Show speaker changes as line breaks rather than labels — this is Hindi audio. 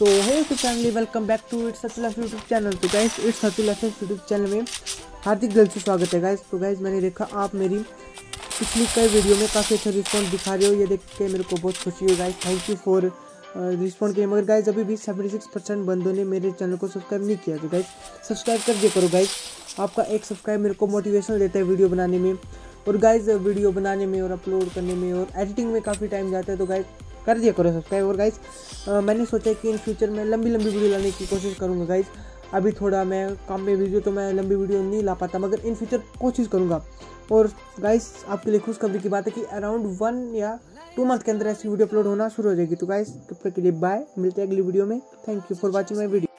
So hey family welcome back to it's Sachul YouTube channel तो guys it's Sachul YouTube channel में हार्दिक दिल से स्वागत है गाइस तो गाइस मैंने देखा आप मेरी पिछली कई वीडियो में काफ़ी अच्छा रिस्पॉन्स दिखा रहे हो. ये देख के मेरे को बहुत खुशी हुई guys thank you for respond के मगर गाइज़ अभी भी सेवेंटी सिक्स परसेंट बंदों ने मेरे चैनल को सब्सक्राइब नहीं किया तो गाइज़ सब्सक्राइब कर दिया करो गाइज़ आपका एक सब्सक्राइब मेरे को मोटिवेशन देता है वीडियो बनाने में. और गाइज़ वीडियो बनाने में और अपलोड करने में और एडिटिंग में काफ़ी टाइम जाता है. तो गाइज़ कर दिया करो सब्सक्राइब और गाइज़ मैंने सोचा कि इन फ्यूचर में लंबी लंबी वीडियो लाने की कोशिश करूँगा गाइज़ अभी थोड़ा मैं काम में वीडियो तो मैं लंबी वीडियो नहीं ला पाता, मगर इन फ्यूचर कोशिश करूँगा। और गाइस आपके लिए खुशखबरी की बात है कि अराउंड वन या टू मंथ के अंदर ऐसी वीडियो अपलोड होना शुरू हो जाएगी। तो गाइस तब तक के लिए बाय मिलते हैं अगली वीडियो में। Thank you for watching my video